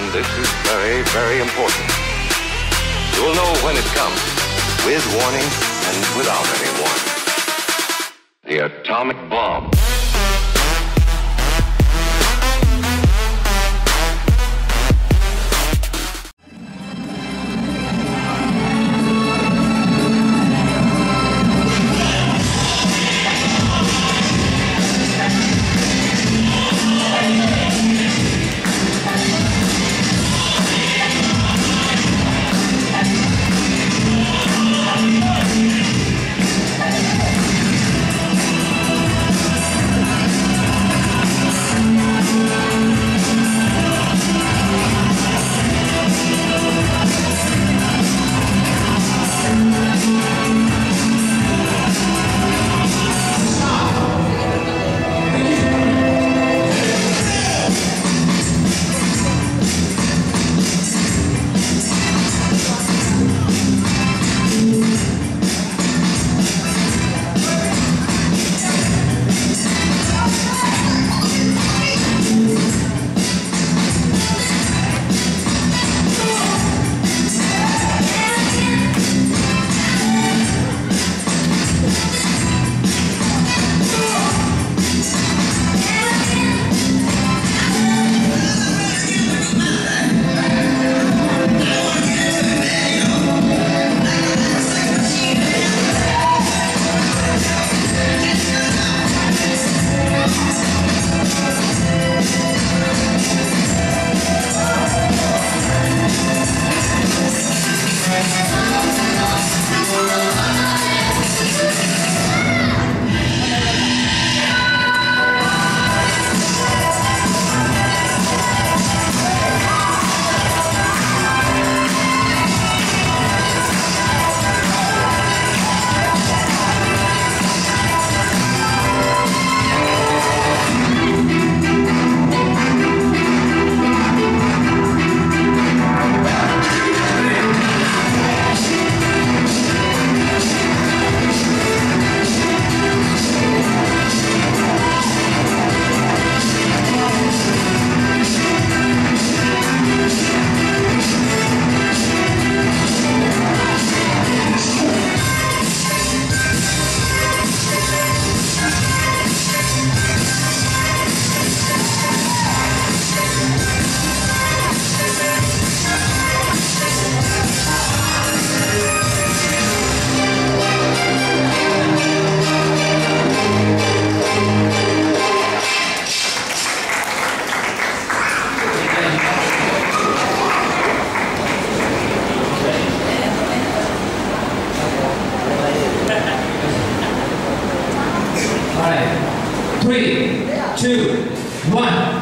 And this is very, very important. You'll know when it comes, with warning and without any warning. The atomic bomb. Two, one.